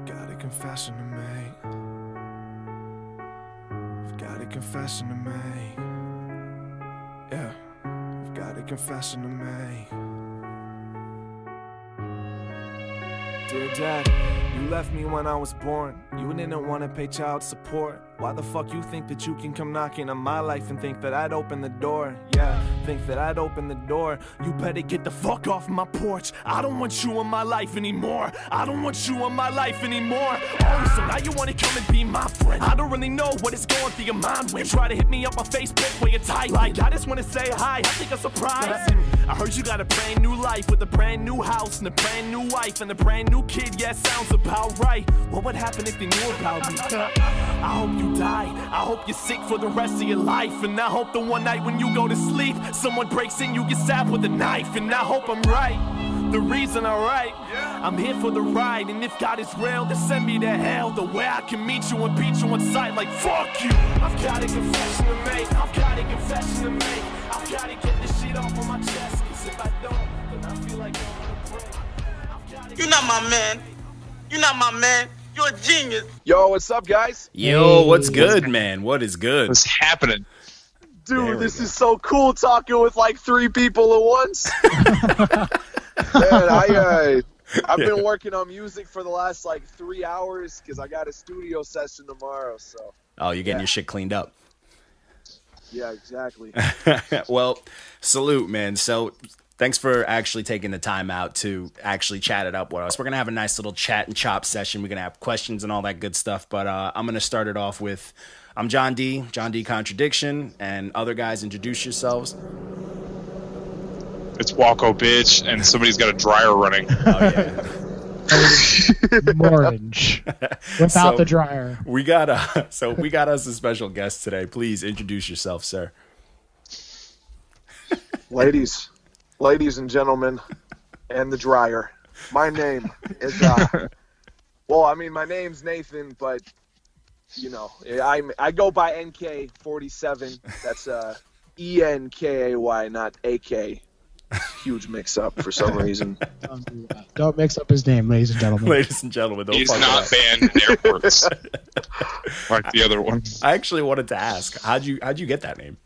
I've got a confession to make. I've got a confession to make. Yeah, I've got a confession to make. Dear Dad, you left me when I was born. You didn't want to pay child support. Why the fuck you think that you can come knocking on my life and think that I'd open the door? Yeah, think that I'd open the door. You better get the fuck off my porch. I don't want you in my life anymore. I don't want you in my life anymore. Oh, so now you wanna come and be my friend. I don't really know what is going through your mind when you try to hit me up on Facebook when you're tight. Like, I just wanna say hi. I think I'm surprised. I heard you got a brand new life with a brand new house and a brand new wife and a brand new kid. Yeah, sounds about right. What would happen if they knew about me? I hope you die. I hope you're sick for the rest of your life. And I hope the one night when you go to sleep, someone breaks in, you get stabbed with a knife. And I hope I'm right. The reason I write, I'm here for the ride. And if God is real, then send me to hell. The way I can meet you and beat you on sight, like fuck you. I've got a confession to make. I've got a confession to make. I've got to get this shit off of my chest. Cause if I don't, then I feel like I'm gonna break. I've gotta You're not my man. You're not my man. You're a genius. Yo, what's up, guys? Yo, what's good, man? What is good? What's happening? Dude, this go. is so cool talking with like three people at once. Man, I uh, I've been working on music for the last like three hours because I got a studio session tomorrow. So Oh, you're getting Yeah. your shit cleaned up. Yeah, exactly. well, salute, man. So, thanks for actually taking the time out to actually chat it up with us. We're gonna have a nice little chat and chop session. We're gonna have questions and all that good stuff. But uh, I'm gonna start it off with, I'm John D. John D. Contradiction, and other guys introduce yourselves. It's Walko, bitch, and somebody's got a dryer running. Oh yeah. orange without So- the dryer. we got uh, so we got us a special guest today. Please introduce yourself, sir. ladies, ladies and gentlemen, and the dryer. My name is uh, well, I mean, my name's Nathan, but you know, I I go by Enkay47. That's uh, E N K A Y, not A K. Huge mix up for some reason. Don't, do. Don't mix up his name, ladies and gentlemen. Ladies and gentlemen, don't He's not with banned in airports like the other one. I actually wanted to ask, how'd you how'd you get that name?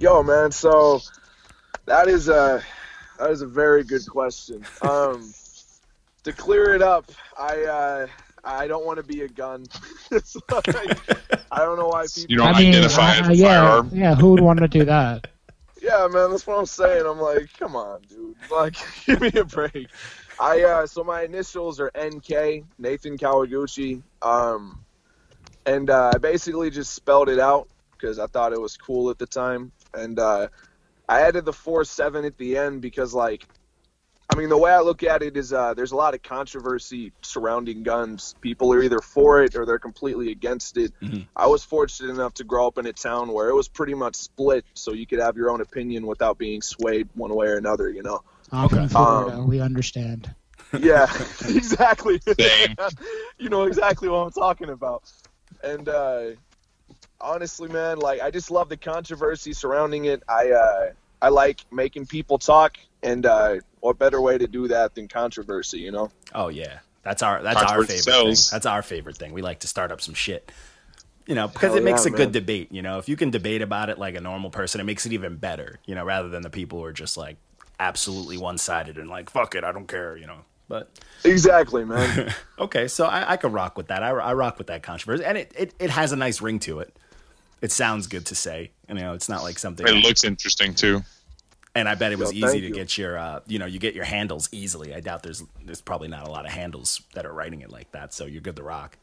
Yo, man. So that is a that is a very good question. Um, to clear it up, I uh, I don't want to be a gun. Like, I don't know why people. You don't I mean, identify uh, as a yeah, firearm. yeah. Who would want to do that? Yeah, man, that's what I'm saying. I'm like, come on, dude. Like, give me a break. I uh, so my initials are NK, Nathan Kawaguchi. Um, and uh, I basically just spelled it out because I thought it was cool at the time. And uh, I added the four seven at the end because, like, I mean, the way I look at it is uh, there's a lot of controversy surrounding guns. People are either for it or they're completely against it. Mhm. I was fortunate enough to grow up in a town where it was pretty much split, so you could have your own opinion without being swayed one way or another. You know? I'm from Florida. Um, we understand. Yeah, exactly. Same. you know exactly what I'm talking about. And uh, honestly, man, like I just love the controversy surrounding it. I uh, I like making people talk, and uh, what better way to do that than controversy? You know? Oh yeah, that's our that's our Controversy favorite thing. That's our favorite thing. We like to start up some shit. You know, because Hell it makes yeah, a good man. debate. You know, if you can debate about it like a normal person, it makes it even better. You know, rather than the people who are just like absolutely one sided and like fuck it, I don't care. You know, but Exactly, man. okay, so I, I could rock with that. I, I rock with that controversy, and it, it it has a nice ring to it. It sounds good to say. You know, it's not like something. It looks interesting too. And I bet it was Yo, easy to you. get your, uh, you know, you get your handles easily. I doubt there's there's probably not a lot of handles that are writing it like that. So you're good to rock.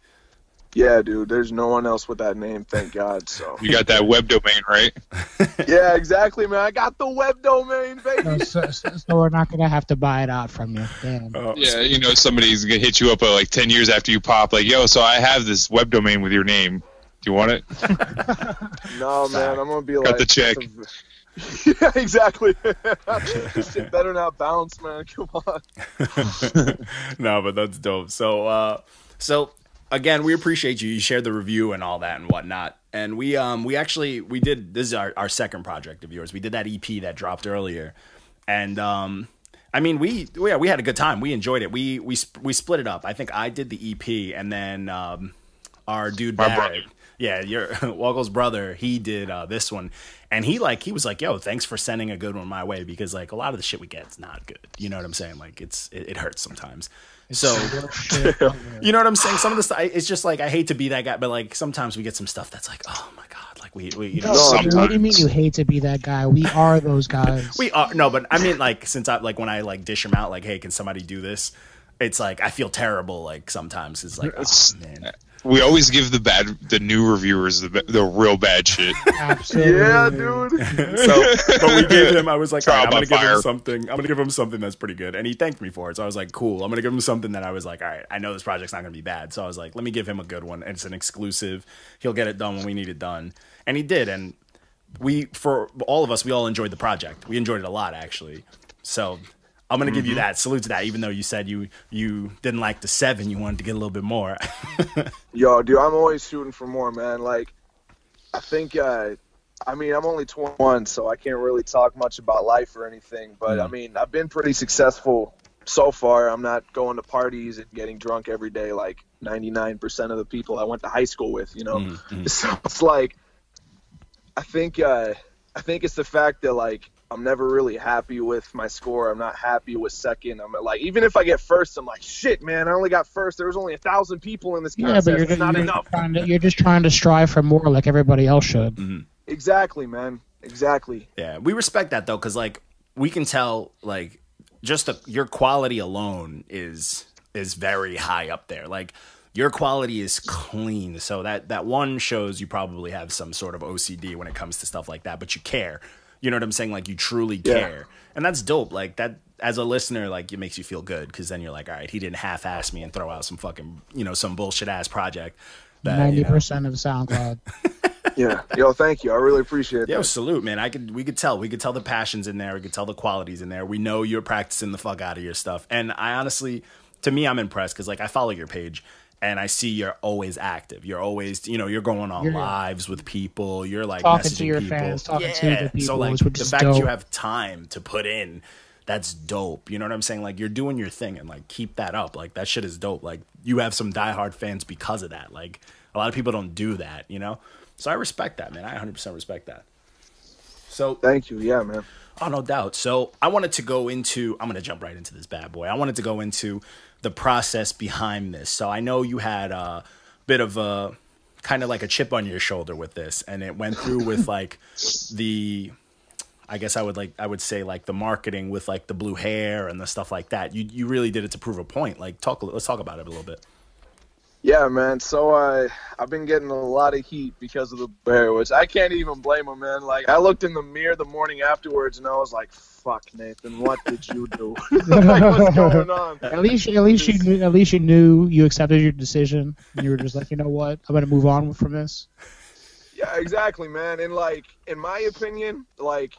yeah, dude. There's no one else with that name, thank God. So You got that web domain, right? yeah, exactly, man. I got the web domain, baby. No, so, so, so we're not gonna have to buy it out from you. Damn. Yeah, you know somebody's gonna hit you up uh, like ten years after you pop, like, yo, so I have this web domain with your name. Do you want it? No, man, I'm gonna be like the check. yeah, exactly. this shit better not bounce, man. Come on. no, but that's dope. So, uh, so again, we appreciate you. You shared the review and all that and whatnot. And we, um, we actually, we did, this is our, our second project of yours. We did that EP that dropped earlier. And, um, I mean, we yeah we had a good time. We enjoyed it. We we sp- we split it up. I think I did the EP, and then um, our dude My Barrett, brother. Yeah, your Waggle's brother, he did uh, this one, and he like he was like, "Yo, thanks for sending a good one my way," because like a lot of the shit we get is not good. You know what I'm saying? Like it's it, it hurts sometimes. So you know what I'm saying? Some of the stuff, it's just like I hate to be that guy, but like sometimes we get some stuff that's like, oh my god, like we we you know. No, Sometimes. what do you mean you hate to be that guy? We are those guys. We are no, but I mean like since I like when I like dish them out, like, hey, can somebody do this? It's like I feel terrible. Like sometimes it's like, It's- oh man, We always give the bad, the new reviewers the the real bad shit. Absolutely. Yeah, dude. so but we gave him. I was like, all right, Trial I'm gonna give him something. I'm gonna give him something that's pretty good, and he thanked me for it. So I was like, cool. I'm gonna give him something that I was like, all right, I know this project's not gonna be bad. So I was like, let me give him a good one. It's an exclusive. He'll get it done when we need it done, and he did. And we, for all of us, we all enjoyed the project. We enjoyed it a lot, actually. So. I'm gonna give you that salute to that, even though you said you you didn't like the seven, you wanted to get a little bit more. Yo, dude, I'm always shooting for more, man. Like, I think, uh, I mean, I'm only 21, so I can't really talk much about life or anything. But I mean, I've been pretty successful so far. I'm not going to parties and getting drunk every day like 99% of the people I went to high school with, you know. Mhm. So it's like, I think, uh, I think it's the fact that like I'm never really happy with my score. I'm not happy with second. I'm like, even if I get first, I'm like, shit, man, I only got first. There was only a thousand people in this Yeah, but you're, it's not you're, enough. to, you're just trying to strive for more like everybody else should. Mm-hmm. Exactly, man. Exactly. Yeah, we respect that though, because like we can tell, like just the, your quality alone is is very high up there. Like your quality is clean, so that that one shows you probably have some sort of OCD when it comes to stuff like that, but you care. You know what I'm saying? Like you truly Yeah. care, and that's dope. Like that as a listener, like it makes you feel good because then you're like, all right, he didn't half-ass me and throw out some fucking you know some bullshit ass project. that, you Ninety know- percent of SoundCloud. Yeah. Yo, thank you. I really appreciate Yo, that. salute, man. I could we could tell. We could tell the passions in there. We could tell the qualities in there. We know you're practicing the fuck out of your stuff. And I honestly, to me, I'm impressed because like I follow your page and I see you're always active. You're always, you know, you're going on You're- lives with people. You're like Talking to messaging your people. fans, talking yeah. to the So like which the fact that you have time to put in. That's dope. You know what I'm saying? Like you're doing your thing and like keep that up. Like that shit is dope. Like you have some diehard fans because of that. Like a lot of people don't do that, you know? So I respect that, man. I 100% respect that. So Thank you. Yeah, man. Oh, no doubt. So I wanted to go into, I'm going to jump right into this bad boy. I wanted to go into the process behind this. So I know you had a bit of a kind of like a chip on your shoulder with this, and it went through with like the, I guess I would like, I would say like the marketing with like the blue hair and the stuff like that. You, you really did it to prove a point. Like, talk, let's talk about it a little bit. Yeah, man. So uh, I've been getting a lot of heat because of the bear, which I can't even blame him, man. Like I looked in the mirror the morning afterwards, and I was like, "Fuck, Nathan, what did you do? like, what's going on?" At least, at least you knew. At least you knew you accepted your decision. And you were just like, you know what? I'm gonna move on from this. Yeah, exactly, man. And like, in my opinion, like,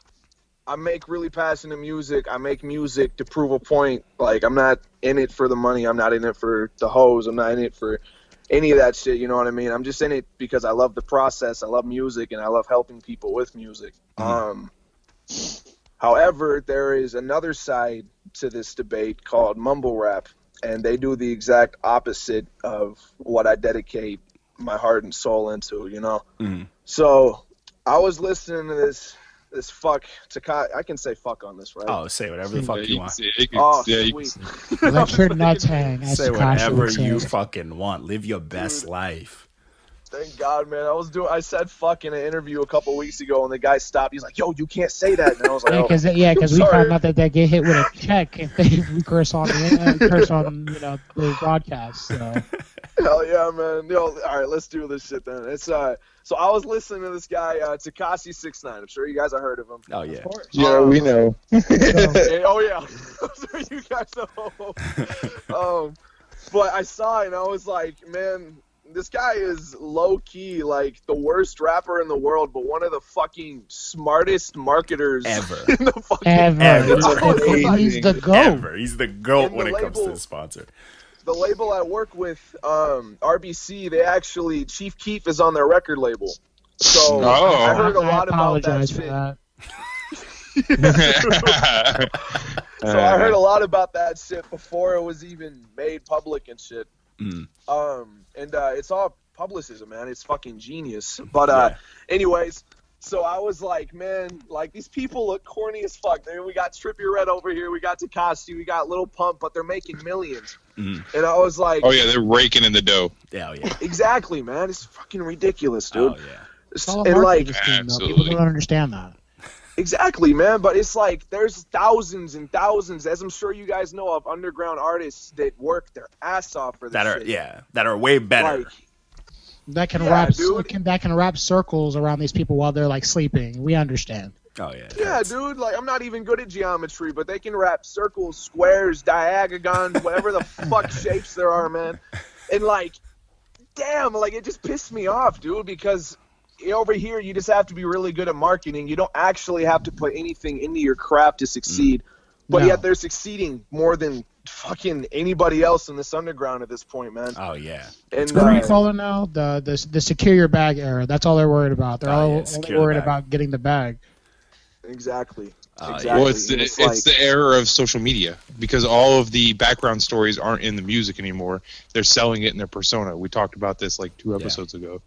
I make really passionate music. I make music to prove a point. Like, I'm not in it for the money. I'm not in it for the hoes. I'm not in it for any of that shit. You know what I mean? I'm just in it because I love the process. I love music, and I love helping people with music. Um, however, there is another side to this debate called mumble rap, and they do the exact opposite of what I dedicate my heart and soul into. You know. So I was listening to this this fuck Takai. I can say fuck on this, right? Oh, say whatever the fuck Yeah, you can want. say- you can- Oh, yeah, you can sweet. say- Let your nuts hang. Say Tekashi whatever would say. you fucking want. Live your best Dude. life. Thank God, man. I was doing. I said fuck in an interview a couple weeks ago, and the guy stopped. He's like, "Yo, you can't say that." And I was like, Yeah, oh. because yeah, because we found out that they get hit with a check if they we curse on the uh, curse on you know the broadcast. So. Hell yeah, man. Yo, all right, let's do this shit then. It's uh. So I was listening to this guy, uh, Tekashi Six Nine. I'm sure you guys have heard of him. Oh, yeah. Yeah, we know. Hey, oh yeah, I'm sure you guys know. um, but I saw it and I was like, man, this guy is low key like the worst rapper in the world, but one of the fucking smartest marketers Ever. in the fucking Ever. Ever. He's, the, he's the goat. Ever. He's the goat And the when it comes to the sponsor. the label I work with, um, RBC, they actually Chief Keef is on their record label. So Oh. I heard a I lot about that for shit. that. So I heard a lot about that shit before it was even made public and shit. Mm. Um, and uh, it's all publicism, man. It's fucking genius. But uh, anyways, so I was like, man, like these people look corny as fuck. There, we got Trippie Redd over here, we got Tekashi, we got Lil Pump, but they're making 1000000s Mhm. And I was like, oh yeah, they're raking in the dough. Yeah, oh, yeah. exactly, man. It's fucking ridiculous, dude. Oh yeah. It's all and like, marketing. People don't understand that. Exactly, man. But it's like there's thousands and thousands, as I'm sure you guys know, of underground artists that work their ass off for this That are shit. yeah, that are way better. Like, That can Yeah, wrap dude. can, that can wrap circles around these people while they're like sleeping. We understand. oh yeah. yeah, dude. Like, I'm not even good at geometry, but they can wrap circles, squares, diagons, whatever the fuck shapes there are, man. And like, damn, like it just pissed me off, dude, because over here you just have to be really good at marketing. You don't actually have to put anything into your craft to succeed. But No. yet they're succeeding more than fucking anybody else in this underground at this point, man. Oh yeah. And What do you uh, call it now? The the the secure your bag era. That's all they're worried about. They're Oh, all yeah, only secure the worried about getting the bag. exactly. Oh, exactly. Well, it's the, And it's, like- the era of social media because all of the background stories aren't in the music anymore. They're selling it in their persona. We talked about this like two episodes ago.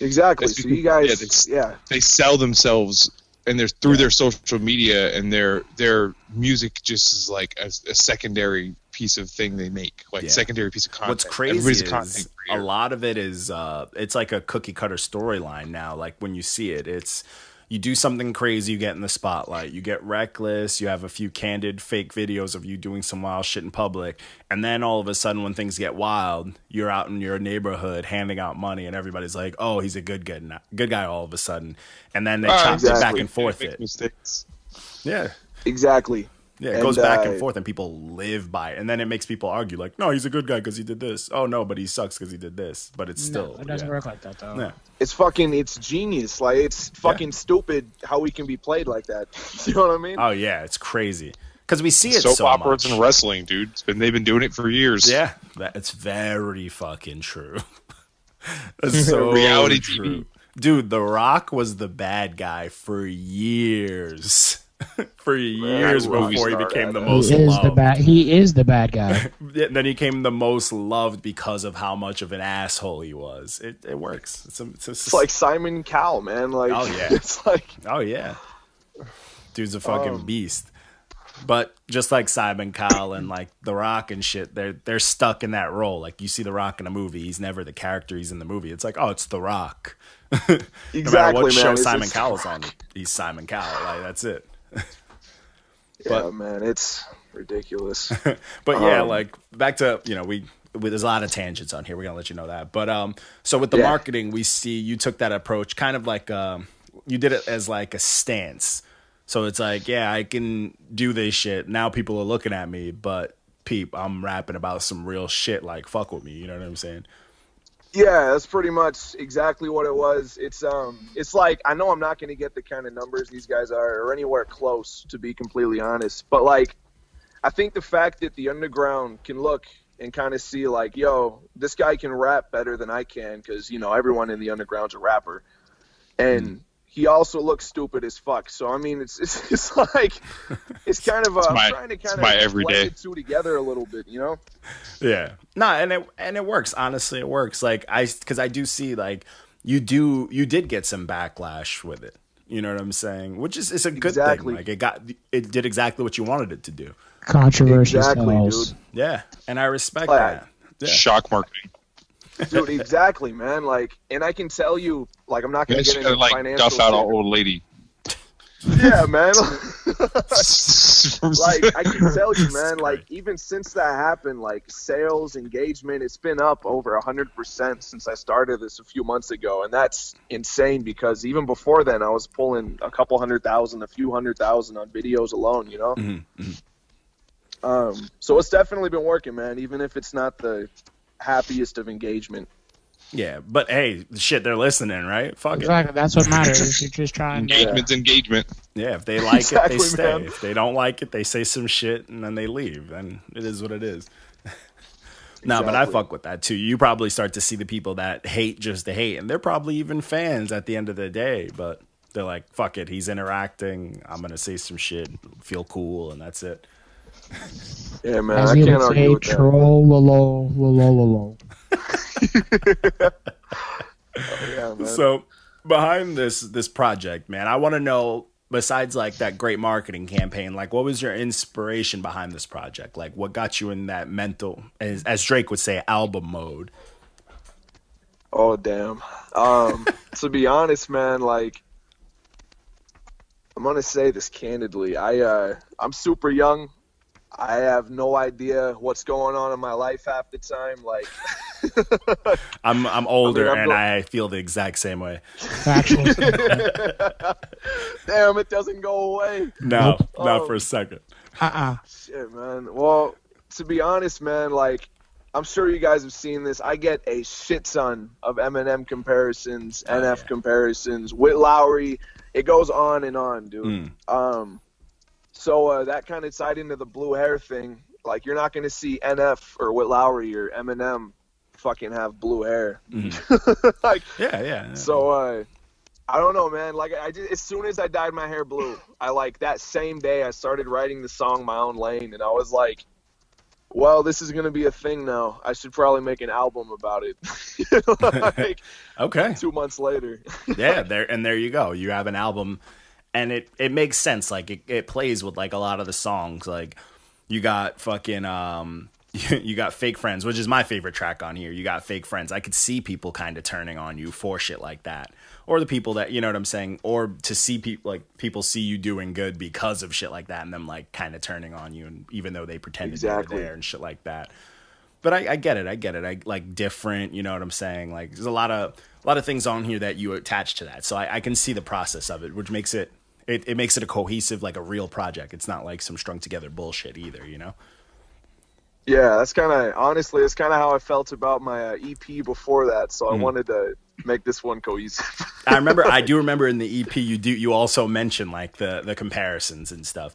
Exactly. That's So you guys, yeah, it's- yeah, They sell themselves and they're through their social media and their their music just is like a, a secondary piece of thing they make, like Yeah. secondary piece of content. What's crazy Everybody's is content a lot of it is uh, it's like a cookie cutter storyline now. Like when you see it, it's you do something crazy, you get in the spotlight. You get reckless. You have a few candid fake videos of you doing some wild shit in public, and then all of a sudden, when things get wild, you're out in your neighborhood handing out money, and everybody's like, "Oh, he's a good guy, now- good guy." All of a sudden, and then they Ah, chop it back and forth. It mistakes. yeah. exactly. Yeah, it And, goes back and uh, forth, and people live by it, and then it makes people argue, like, "No, he's a good guy because he did this." Oh no, but he sucks because he did this. But it's still, no, it doesn't yeah. work like that though. Yeah. It's fucking, it's genius. Like it's fucking stupid how we can be played like that. you know what I mean? Oh yeah, it's crazy because we see it Soap so operas much. and wrestling, dude. It's been, they've been doing it for years. Yeah, that's very fucking true. That's so Reality true. TV. dude. The Rock was the bad guy for years, for years movie before he became the most He is the loved. bad. He is the bad guy. Yeah, then he became the most loved because of how much of an asshole he was. It it works. It's, a, it's, a, It's like Simon Cowell, man. Like, Oh, yeah. it's like, Oh yeah, dude's a fucking Um, beast. But just like Simon Cowell and like The Rock and shit, they're they're stuck in that role. Like you see The Rock in a movie, he's never the character he's in the movie. It's like, oh, it's The Rock. exactly, no matter what man. show Simon just- Cowell's on, he's Simon Cowell. Like that's it. Yeah, But- man, it's ridiculous. But yeah, Um, like back to you know we. we- There's a lot of tangents on here. We're gonna let you know that. But um, so with the Yeah. marketing, we see you took that approach, kind of like um, you did it as like a stance. So it's like, yeah, I can do this shit. Now people are looking at me, but peep, I'm rapping about some real shit. Like fuck with me. You know what I'm saying? Yeah, that's pretty much exactly what it was. It's um, it's like I know I'm not going to get the kind of numbers these guys are, or anywhere close, to be completely honest. But like, I think the fact that the underground can look and kind of see like, yo, this guy can rap better than I can, because you know everyone in the underground's a rapper, and he also looks stupid as fuck. So I mean, it's it's, it's like it's kind of a, my- I'm trying to it's kind my of everyday. blend the two together a little bit, you know. Yeah. No, and it and it works. Honestly, it works. Like I because I do see like you do you did get some backlash with it. You know what I'm saying? Which is it's a good Exactly. thing. Like it got it did exactly what you wanted it to do. Controversy Exactly, dude. Yeah, and I respect Like, that. Yeah. Shock marketing. Dude exactly man. Like and i can tell you like i'm not gonna get into like financial duff out an old lady. yeah man. Like i can tell you man like even since that happened like sales engagement it's been up over a hundred percent since i started this a few months ago and that's insane because even before then i was pulling a couple hundred thousand a few hundred thousand on videos alone you know? Mhm, mhm. um so it's definitely been working man even if it's not the happiest of engagement Yeah, but hey, shit, they're listening, right? Fuck it. Exactly. That's what matters. You're just trying to. Engagement's engagement. Yeah, if they like it, they stay. man. If they don't like it, they say some shit and then they leave. And it is what it is. No, but I fuck with that too. You probably start to see the people that hate just to hate, and they're probably even fans at the end of the day. But They're like, fuck it, he's interacting. I'm gonna say some shit, feel cool, and that's it. Yeah, man, As I you can't would say, with that. troll, lolo, lolo, lolo. Yeah. So behind this this project, man, I want to know besides like that great marketing campaign, like what was your inspiration behind this project? Like what got you in that mental as, as Drake would say album mode? Oh damn. Um, to be honest, man, like I'm gonna say this candidly. I uh, I'm super young. I have no idea what's going on in my life half the time. Like, I'm I'm older I'm and go- I feel the exact same way. Factual. damn, it doesn't go away. No, not Oh. for a second. uh-uh. Shit, man. Well, to be honest, man, like I'm sure you guys have seen this. I get a shit ton of Eminem comparisons, Oh, NF yeah. comparisons, Witt Lowry. It goes on and on, dude. Mm. Um, so uh, that kind of tied into the blue hair thing. Like you're not gonna see NF or Witt Lowry or Eminem fucking have blue hair. like Yeah, yeah. yeah. so uh I don't know, man. Like I just as soon as I dyed my hair blue, I like that same day I started writing the song My Own Lane and I was like, well, this is gonna be a thing now. I should probably make an album about it. like okay. two months later. yeah, there and there you go. You have an album, and it it makes sense. Like it, it plays with like a lot of the songs. Like you got fucking um. You got fake friends, which is my favorite track on here. You got fake friends. I could see people kind of turning on you for shit like that, or the people that you know what I'm saying, or to see people like people see you doing good because of shit like that, and them like kind of turning on you, and even though they pretended Exactly. they were there and shit like that but I, I get it. I get it. I like different. You know what I'm saying? Like there's a lot of a lot of things on here that you attach to that. So I, I can see the process of it, which makes it, it it makes it a cohesive, like a real project. It's not like some strung together bullshit either. You know? Yeah, that's kind of honestly, it's kind of how I felt about my uh, EP before that. So I wanted to make this one cohesive. I remember. I do remember in the EP you do you also mention like the the comparisons and stuff,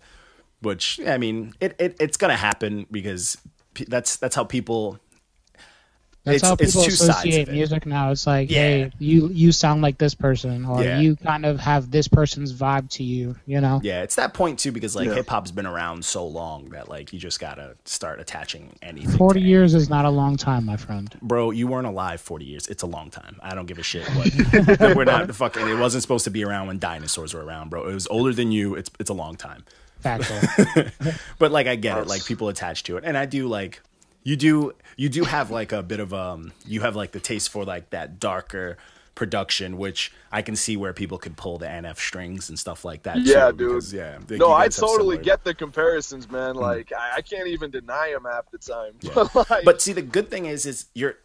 which I mean it, it it's gonna happen because that's that's how people. That's It's- how it's people two associate of music now. It's like, Yeah. hey, you you sound like this person, or Yeah. you kind of have this person's vibe to you. You know? Yeah, it's that point too because like Yeah. hip hop's been around so long that like you just gotta start attaching anything. Forty to years is not a long time, my friend. bro, you weren't alive 40 years. It's a long time. I don't give a shit. What, we're not fucking. It wasn't supposed to be around when dinosaurs were around, bro. It was older than you. It's it's a long time. Factual. But like, I get it. Like people attach to it, and I do like. You do you do have like a bit of um you have like the taste for like that darker production, which I can see where people could pull the NF strings and stuff like that. Yeah, too, dude. because, yeah. no, I totally similar- get the comparisons, man. Like I, I can't even deny them half the time. But, like, But see, the good thing is, is you're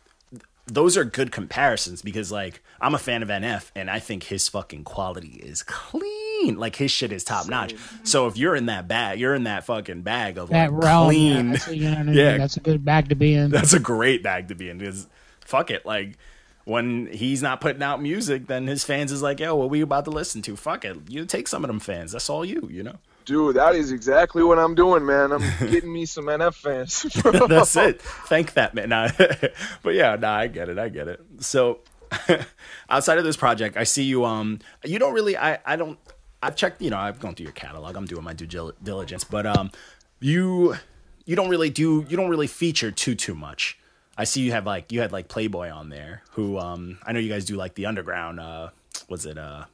those are good comparisons because like I'm a fan of NF and I think his fucking quality is clean. Like his shit is top notch. So if you're in that bag, you're in that fucking bag of that like realm, clean. yeah, that's, a, you know what I mean? Yeah. that's a good bag to be in. That's a great bag to be in because fuck it, like. When he's not putting out music, then his fans is like, "Yo, what we about to listen to? Fuck it, you take some of them fans. That's all you, you know." Dude, that is exactly what I'm doing, man. I'm getting me some NF fans. That's it. Thank that man. Nah, but yeah, nah, I get it. I get it. So outside of this project, I see you. Um, you don't really. I. I don't. I've checked. You know, I've gone through your catalog. I'm doing my due diligence, but um, you you don't really do. You don't really feature too too much. I see you have like you had like Playboy on there. Who um, I know you guys do like the underground. Uh, was it uh,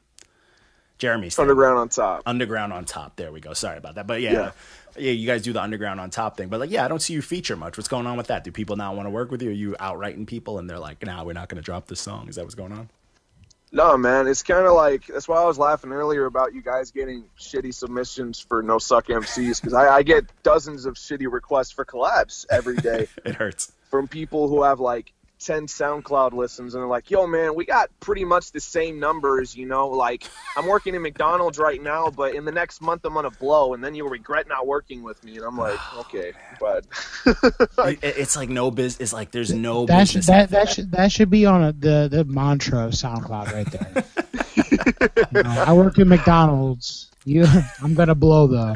Jeremy's thing. Underground on top. Underground on top. There we go. Sorry about that. But yeah, Yeah. yeah, you guys do the underground on top thing. But like, yeah, I don't see you feature much. What's going on with that? Do people not want to work with you? Are you outrighting people and they're like, nah, we're not going to drop this song? Is that what's going on? No, man, it's kind of like that's why I was laughing earlier about you guys getting shitty submissions for no suck MCs because I, I get dozens of shitty requests for collabs every day It hurts. from people who have like 10 SoundCloud listens and they're like, yo, man, we got pretty much the same numbers, you know? Like, I'm working in McDonald's right now, but in the next month I'm going to blow and then you'll regret not working with me. And I'm like, okay, oh, but. It- it's like no business. It's like there's no That should that that should that should be on a, the the mantra of SoundCloud right there. You know, I work at McDonald's. You, I'm gonna blow though.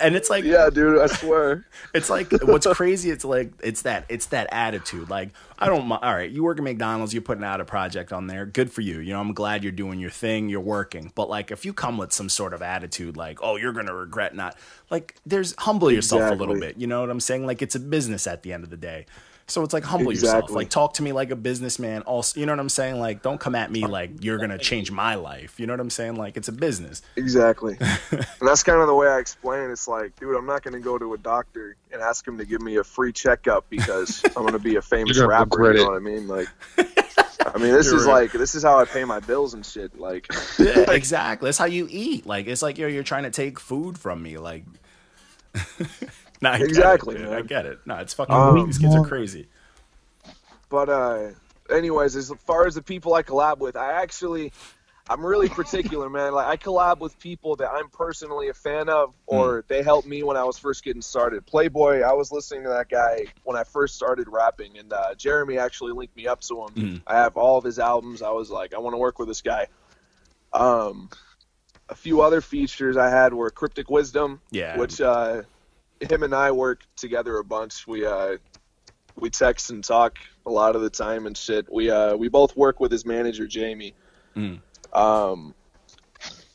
And it's like Yeah, dude, I swear. It's like what's crazy. It's like it's that it's that attitude. Like I don't. All right, you work at McDonald's. You're putting out a project on there. Good for you. You know, I'm glad you're doing your thing. You're working. But like, if you come with some sort of attitude, like, oh, you're gonna regret not. Like, there's humble yourself a little bit. You know what I'm saying? Like, it's a business at the end of the day. So it's like humble yourself. Like talk to me like a businessman. Also, you know what I'm saying? Like don't come at me like you're gonna change my life. You know what I'm saying? Like it's a business. Exactly. and that's kind of the way I explain it. It's like, dude, I'm not going to go to a doctor and ask him to give me a free checkup because I'm going to be a famous You're rapper. You know what I mean? Like, I mean, this is You're right. like, this is how I pay my bills and shit. Like, Yeah, exactly. That's how you eat. Like it's like you're you're trying to take food from me. Like, no, I get it, Exactly, man. I get it. No, it's fucking. Um, these kids are crazy. But uh anyways, as far as the people I collab with, I actually I'm really particular, man. Like I collab with people that I'm personally a fan of or they helped me when I was first getting started. Playboy, I was listening to that guy when I first started rapping and uh, Jeremy actually linked me up to him. Mhm. I have all of his albums. I was like, I want to work with this guy. Um a few other features I had were Cryptic Wisdom, Yeah. which uh, him and I work together a bunch. We uh, we text and talk a lot of the time and shit. We uh, we both work with his manager Jamie. Mm. Um,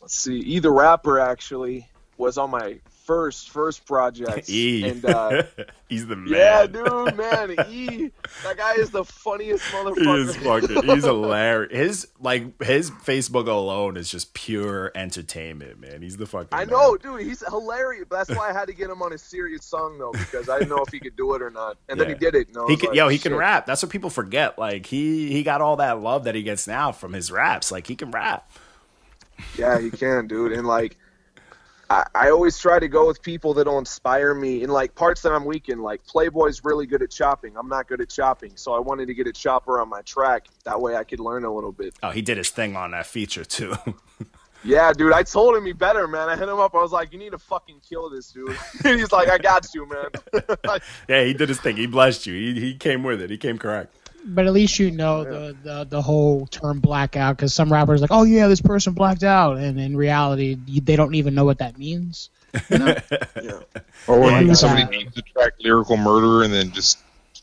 let's see, either rapper actually was on my first first project, E. and uh, he's the man. yeah, dude, man, E, that guy is the funniest He motherfucker. is fucking. He's hilarious. His like his Facebook alone is just pure entertainment, man. He's the fucking. I man. know, dude. He's hilarious. That's why I had to get him on a serious song though, because I didn't know if he could do it or not. And then he did it. He can, like, yo, he can rap. That's what people forget. Like he he got all that love that he gets now from his raps. Like he can rap. Yeah, he can, dude. And like, I, I always try to go with people that'll inspire me in like parts that I'm weak in. Like Playboy's really good at chopping. I'm not good at chopping, so I wanted to get a chopper on my track. That way, I could learn a little bit. Oh, he did his thing on that feature too. Yeah, dude. I told him he better, man. I hit him up. I was like, "You need to fucking kill this dude." and he's like, "I got you, man." yeah, he did his thing. He blessed you. He he came with it. He came correct. But at least you know the, the the whole term blackout because some rappers are like, oh yeah, this person blacked out, and in reality, you, they don't even know what that means. yeah. Or when Yeah. somebody needs to track lyrical murder and then just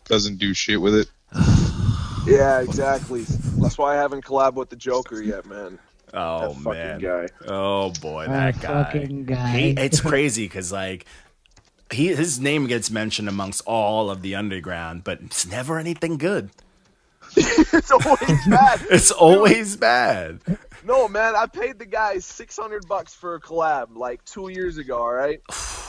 doesn't do shit with it. Yeah, exactly. That's why I haven't collabed with the Joker yet, man. Oh that fucking man. guy. Oh boy, That that guy. fucking guy. He, it's crazy because like he his name gets mentioned amongst all of the underground, but it's never anything good. It's always bad. It's always bad. No, man, I paid the guy six hundred bucks for a collab like two years ago. All right,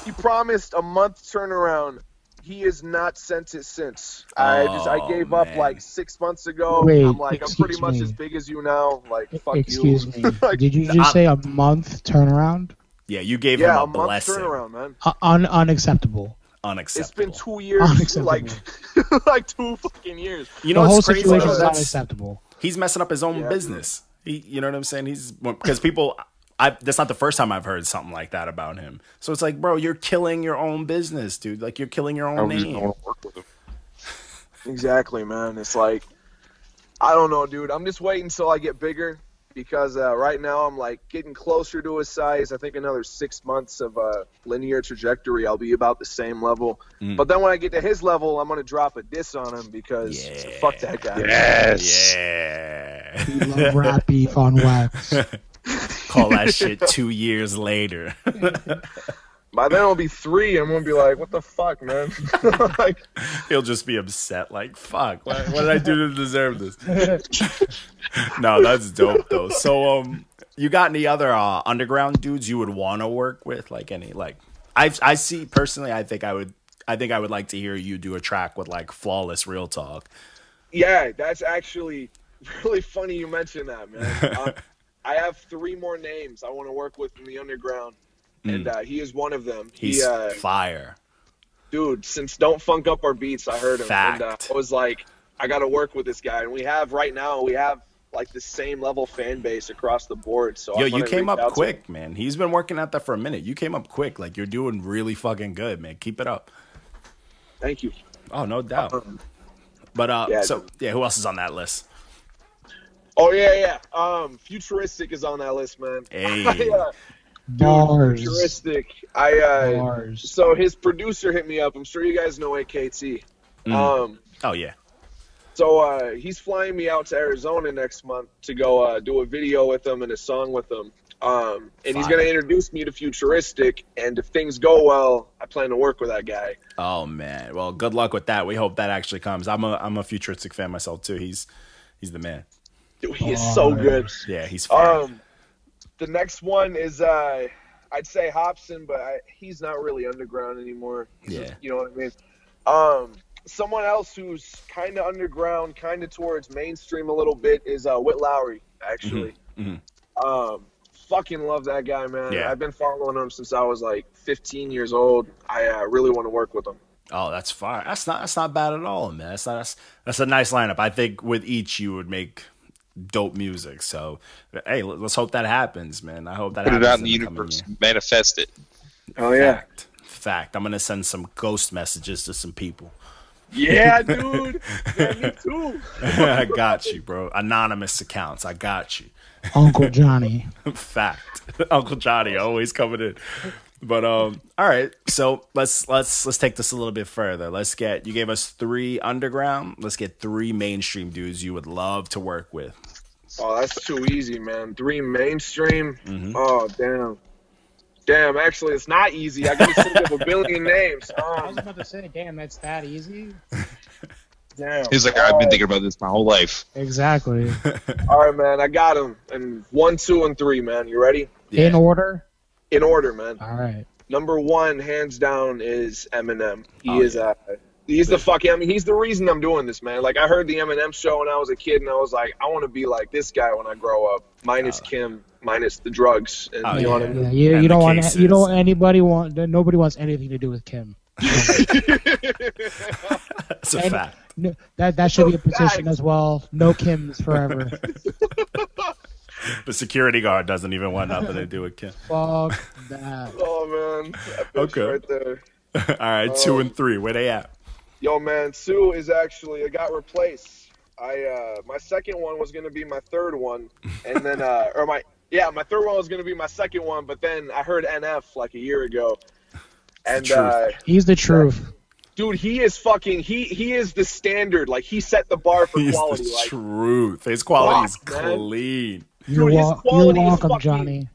he promised a month turnaround. He has not sent it since. I just I Oh, gave up like six months ago. Wait, I'm like I'm pretty excuse much me. as big as you now. Like fuck Excuse you. me. Like, Did you I'm- just say a month turnaround? Yeah, you gave yeah, him a a, month blessing. turnaround, man. Uh, un- unacceptable. It's Unacceptable. been two years, like like two fucking years. You know the whole situation is though? That's- unacceptable. he's messing up his own Yeah, business. He, you know what I'm saying? He's because people. I, that's not the first time I've heard something like that about him. So it's like, bro, you're killing your own business, dude. Like you're killing your own just name. don't want to work with him. Exactly, man. It's like I don't know, dude. I'm just waiting until I get bigger because uh, right now I'm like getting closer to his size. I think another six months of uh, linear trajectory, I'll be about the same level. Mm. But then when I get to his level, I'm gonna drop a diss on him because Yeah. fuck that guy. Yes. Yeah. We love rap beef on wax. Call that shit two years later. By then it'll be three. I'm gonna be like, what the fuck, man? like, He'll just be upset, like, fuck, what, what did I do to deserve this? no, that's dope though. So, um, you got any other uh, underground dudes you would want to work with? Like any, like, I I see personally, I think I would, I think I would like to hear you do a track with like flawless real talk. yeah, that's actually really funny you mentioned that, man. Um, I have three more names I want to work with in the underground, and uh, he is one of them. Hmm. He's he, uh, fire. dude, since Don't Funk Up Our Beats, I heard him. And uh, Fact. I was like, I got to work with this guy. And we have, right now, we have like the same level fan base across the board. So Yo, you came up out to him. quick, man. He's been working at that for a minute. You came up quick. Like you're doing really fucking good, man. Keep it up. Thank you. Oh, no doubt. Um, But uh, yeah, so yeah, who else is on that list? oh, yeah, yeah. Um, Futuristic is on that list, man. Hey. I, uh, Bars. Futuristic. I uh, Bars. so his producer hit me up. I'm sure you guys know AKT. Mm. Um, Oh yeah. so uh, he's flying me out to Arizona next month to go uh, do a video with him and a song with him. Um, and he's gonna introduce me to Futuristic. And if things go well, I plan to work with that guy. Oh man. Well, good luck with that. We hope that actually comes. I'm a I'm a futuristic fan myself too. He's he's the man. Dude, he is so good. Yeah, he's fire. Um, the next one is uh, I'd say Hopsin, but I, he's not really underground anymore. He's Yeah. you know what I mean. Um, someone else who's kind of underground, kind of towards mainstream a little bit is uh, Witt Lowry. Actually, Mhm, um, fucking love that guy, man. Yeah. I've been following him since I was like 15 years old. I uh, really want to work with him. Oh, that's fire. That's not that's not bad at all, man. That's not that's, that's a nice lineup. I think with each you would make dope music. So, hey, let- let's hope that happens, man. I hope that Put it out in the coming universe. Manifest it. Oh yeah, Fact. Fact. I'm gonna send some ghost messages to some people. yeah, dude. yeah, me too. I got you, bro. Anonymous accounts. I got you. Uncle Johnny. Fact. Uncle Johnny always coming in. But um, all right. So let's let's let's take this a little bit further. Let's get you gave us three underground. Let's get three mainstream dudes you would love to work with. Oh, that's too easy, man. Three mainstream. Mhm. Oh, damn. Damn, actually, it's not easy. I gotta think of a billion names. I was Um, about to say, damn, that's that easy. damn. He's like, I've been thinking about this my whole life. Exactly. All right, man. I got him. And one, two, and three, man. You ready? Yeah. In order. In order, man. All right. Number one, hands down, is Eminem. He Oh, is uh, he's the fucking. I mean, he's the reason I'm doing this, man. Like I heard the Eminem show when I was a kid, and I was like, I want to be like this guy when I grow up. Minus Oh. Kim, minus the drugs, and Oh, you know what I Yeah, mean. you, And you don't want cases. you don't anybody want nobody wants anything to do with Kim. That's a And- fact. No, that that should be a petition Facts. as well. No Kims forever. The security guard doesn't even want nothing to do with Kim. Fuck that. Oh man, that Okay. right there. all right, two Oh. and three. Where they at? Yo, man, Sue is actually I got replaced. I uh my second one was gonna be my third one, and then uh or my yeah my third one was gonna be my second one, but then I heard NF like a year ago, and truth. uh He's the truth. dude, he is fucking he he is the standard. Like he set the bar for He's quality. the Like truth. His quality is clean. man. Clean. You're, Dude, his wel- you're quality welcome, fucking- Johnny.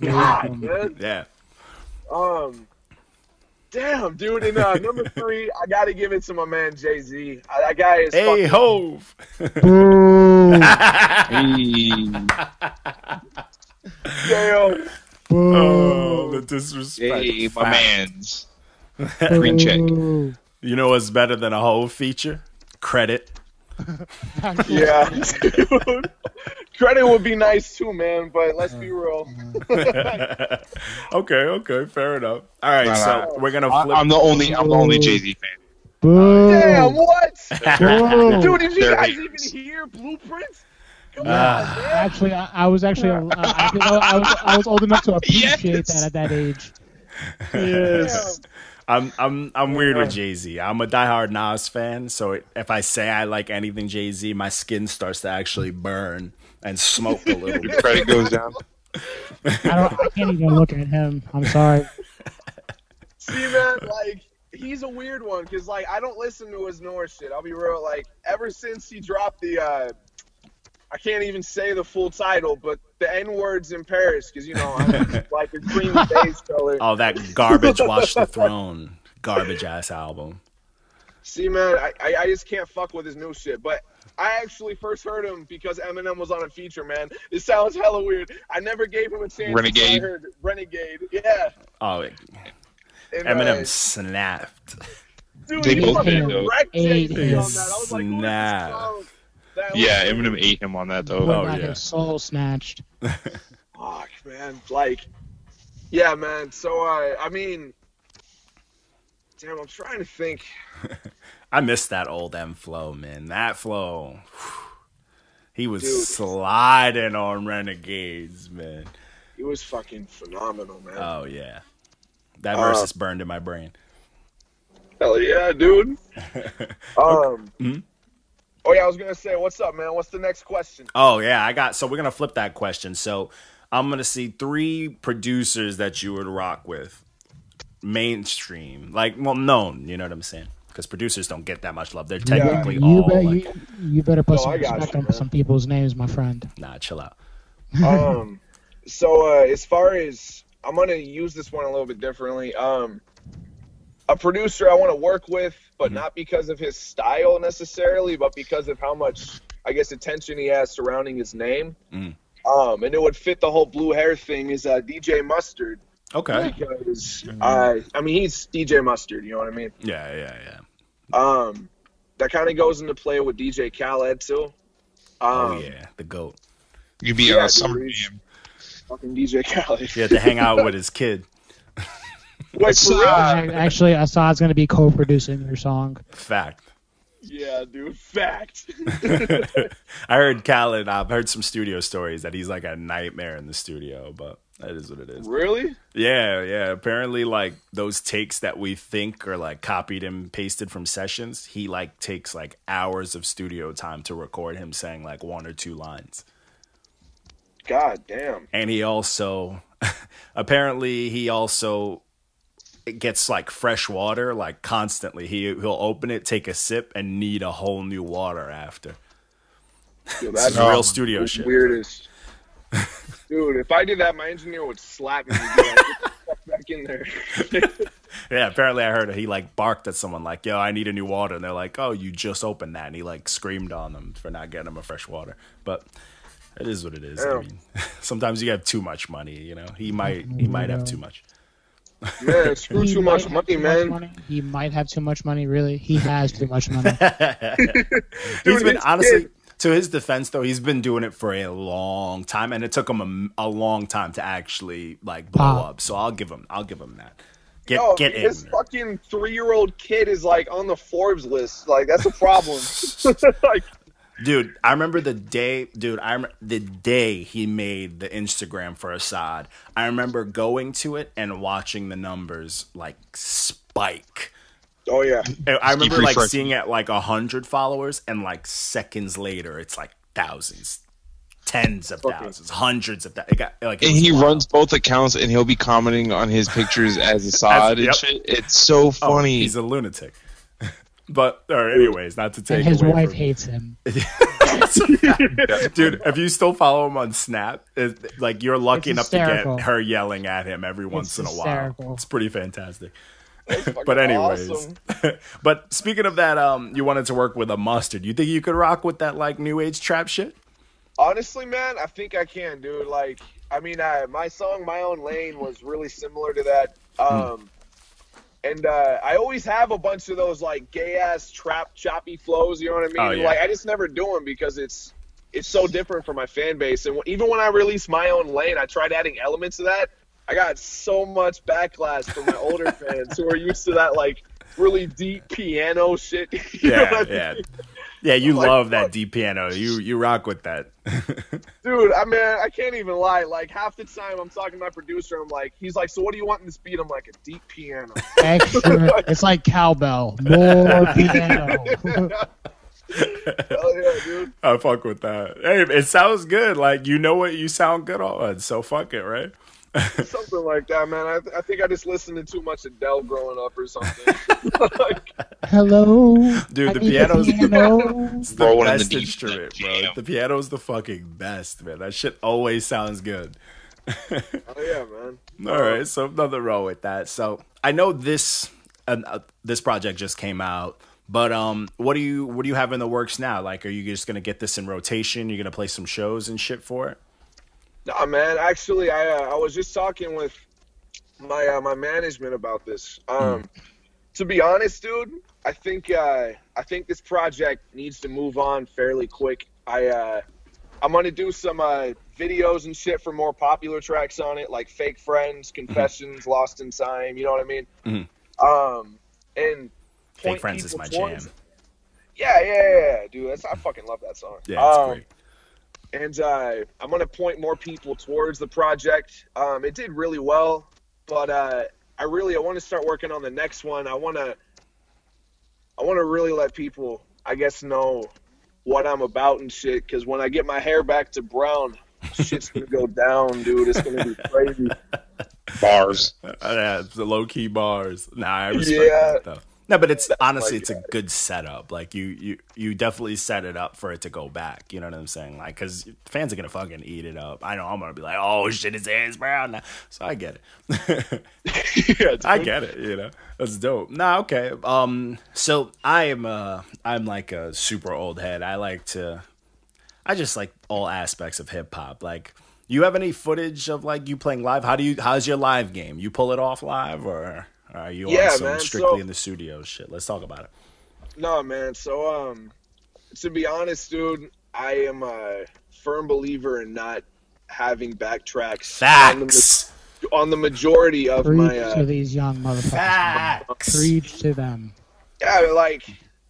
You're God, welcome. man. Yeah. Um, damn, dude. And uh, number three, I gotta give it to my man Jay Z. That guy is Hey, fucking Hove. Boo. Hey, Damn. Boo. oh, the disrespect. hey, my Fact. man's. Green check. You know what's better than a whole feature? Credit. Yeah. Credit would be nice too, man. But let's be real. okay, okay, fair enough. All right, Nah, so nah. we're gonna I, flip. I'm the only. I'm the only Jay Z fan. Boo. Damn, what? Boo. Dude, did you guys even hear Blueprints? Come Ah. Actually, I, I was actually uh, I, I, I was I was old enough to appreciate Yes. that at that age. yes. I'm I'm I'm weird with Jay Z. I'm a diehard Nas fan, so if I say I like anything Jay Z, my skin starts to actually burn and smoke a little Your credit goes down. I don't. I can't even look at him. I'm sorry. See, man, like he's a weird one because like I don't listen to his North shit. I'll be real. Like ever since he dropped the, uh I can't even say the full title, but the N words in Paris because you know I'm like a cream beige color. Oh, that garbage Watch the Throne, garbage ass album. See, man, I, I I just can't fuck with his new shit. But I actually first heard him because Eminem was on a feature, man. It sounds hella weird. I never gave him a chance. Renegade. I heard Renegade. Yeah. Oh, And, Eminem uh, snapped. dude, They he both fucking did, though. wrecked Ate Jay-Z on his that. I was like, who is this snap. song? That Yeah, was- Eminem ate him on that though. When Oh, got yeah. his soul snatched. Fuck, man. Like, yeah, man. So, uh, I mean, damn, I'm trying to think. I miss that old M flow, man. That flow. He was Dude. sliding on Renegades, man. He was fucking phenomenal, man. Oh yeah. That Uh, verse is burned in my brain. Hell yeah, dude. um. Mhm. Oh yeah, I was gonna say, what's up, man? What's the next question? Oh yeah, I got so we're gonna flip that question. So I'm gonna see three producers that you would rock with, mainstream, like well known. You know what I'm saying? Because producers don't get that much love. They're technically you, all bet, like, you, you better put No, some respect you, on some people's names, my friend. nah, chill out. um so uh as far as i'm gonna use this one a little bit differently um a producer i want to work with but Mhm. not because of his style necessarily but because of how much i guess attention he has surrounding his name Mhm. um and it would fit the whole blue hair thing is uh dj mustard Okay. because uh i mean he's dj mustard you know what i mean Yeah, yeah, yeah. um that kind of goes into play with dj khaled too um oh yeah, the goat. You'd be Yeah, on a dude, summer he's- jam. fucking dj khaled He had to hang out with his kid. Wait, for? Uh, actually, I saw it's going to be co-producing your song. Fact. yeah dude fact I heard Khaled. I've heard some studio stories that he's like a nightmare in the studio, but that is what it is. really Yeah, yeah. Apparently, like those takes that we think are like copied and pasted from sessions, he like takes like hours of studio time to record him saying like one or two lines. God damn. And he also, apparently, he also gets like fresh water like constantly. He he'll open it, take a sip, and need a whole new water after. Dude, This is that's real studio shit. weirdest. Dude, if I did that, my engineer would slap me. and be like, "Get the fuck back in there. Yeah, apparently I heard he like barked at someone like, "Yo, I need a new water," and they're like, "Oh, you just opened that," and he like screamed on them for not getting him a fresh water. But it is what it is. I mean, sometimes you have too much money. You know, he might he might have too much. Man, screw He too might much have money, too much man. money. He might have too much money. Really, he has too much money. he's Dude, been honestly. kid- To his defense, though, he's been doing it for a long time, and it took him a, a long time to actually like blow Wow. up. So I'll give him, I'll give him that. Get Yo, get in. this fucking three-year-old kid is like on the Forbes list. Like that's a problem. like, Dude, I remember the day, dude, I remember the day he made the Instagram for Asahd. I remember going to it and watching the numbers like spike. oh yeah, I I remember like refreshing. seeing it like a hundred followers, and like seconds later, it's like thousands, tens of Okay. thousands, hundreds of thousands. Got, like, And he wild. runs both accounts, and he'll be commenting on his pictures as Asahd As- yep. and shit. It's so Oh, funny. he's a lunatic. But or anyways, not to take and his away wife from- hates him. Dude, if you still follow him on Snap, it, like you're lucky It's enough to get her yelling at him every once in a while. It's pretty fantastic. But anyways, awesome. but speaking of that, um, you wanted to work with a mustard. You think you could rock with that like new age trap shit? Honestly, man, I think I can, dude. Like, I mean, I, my song "My Own Lane" was really similar to that. Um, and uh, I always have a bunch of those like gay ass trap choppy flows. You know what I mean? Oh, yeah. Like, I just never do them because it's it's so different for my fan base. And even when I released "My Own Lane," I tried adding elements of that. I got so much backlash from my older fans who are used to that like really deep piano shit. Yeah, I mean? yeah, yeah. You Like, love that deep piano. You you rock with that. Dude, I mean, I can't even lie. Like half the time, I'm talking to my producer. I'm like, he's like, "So what do you want in this beat?" I'm like, "A deep piano." Extra. it's like cowbell. More piano. Hell yeah, dude. I fuck with that. Hey, it sounds good. Like you know what you sound good on. So fuck it, right? Something like that, man. I, I think I just listened to too much Adele growing up or something. like, Hello. Dude, I the need piano's piano. It's the Rolling in the best instrument, bro. jam. The piano's the fucking best, man. That shit always sounds good. oh yeah, man. All right, so nothing wrong with that. So I know this uh, uh, this project just came out, but um, what do you what do you have in the works now? Like, are you just gonna get this in rotation? You're gonna play some shows and shit for it? Nah, man. Actually, I uh, I was just talking with my uh, my management about this. Um, to be honest, dude, I think uh, I think this project needs to move on fairly quick. I uh, I'm gonna do some uh, videos and shit for more popular tracks on it, like "Fake Friends," "Confessions," "Lost in Time." You know what I mean? Mhm. Um, and Fake Friends is my towards- jam. Yeah, yeah, yeah, yeah, dude. That's I fucking love that song. Yeah, it's Um, great. And uh, I'm gonna point more people towards the project. Um, it did really well, but uh, I really I want to start working on the next one. I want to I want to really let people, I guess, know what I'm about and shit. Because when I get my hair back to brown, shit's gonna go down, dude. It's gonna be crazy. Bars. Uh, yeah, the low key bars. Nah, I respect Yeah. that though. No, but it's honestly like it's a good setup. Like you, you, you definitely set it up for it to go back. You know what I'm saying? Like, because fans are gonna fucking eat it up. I know I'm gonna be like, oh shit, his hair's brown now. So I get it. yeah, I get it. You know, that's dope. Nah, okay. Um, so I am uh, I'm like a super old head. I like to, I just like all aspects of hip hop. Like, you have any footage of like you playing live? How do you? How's your live game? You pull it off live, or are you Yeah, on some man, strictly so- in the studio shit? Let's talk about it. No, man. So, um, to be honest, dude, I am a firm believer in not having backtracks on the, Facts. on the majority of Preach my. to Uh, these young motherfuckers. Facts. Preach to them. yeah, like,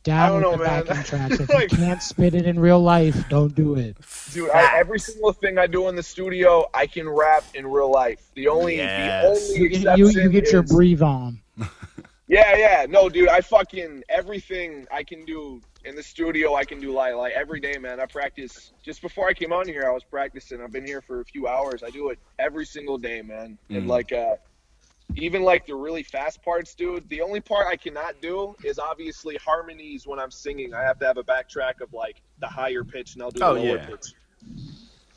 Down don't with know, the man. backing tracks. If Like- you can't spit it in real life, don't do it. dude, I, every single thing I do in the studio, I can rap in real life. The only, Yes. the You, only get- exception you, you get your breathe on. Yeah, yeah. No, dude, I fucking everything I can do in the studio, I can do live. Like every day, man. I practice. Just before I came on here, I was practicing. I've been here for a few hours. I do it every single day, man. And Mm. like, uh, even like the really fast parts, dude. The only part I cannot do is obviously harmonies when I'm singing. I have to have a backtrack of like the higher pitch, and I'll do Oh, the lower yeah. pitch.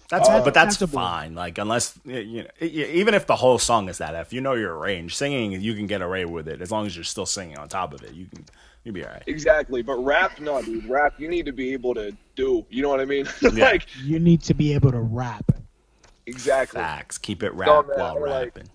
That's Uh, but that's acceptable. fine. Like unless you know, even if the whole song is that, if you know your range, singing you can get away with it as long as you're still singing on top of it. You can you'll be all right. Exactly. But rap, no, dude. Rap, you need to be able to do. You know what I mean? Yeah. like You need to be able to rap. exactly. Facts. Keep it rap No, man, while I like- rapping.